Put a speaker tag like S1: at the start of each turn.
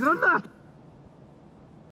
S1: なんだ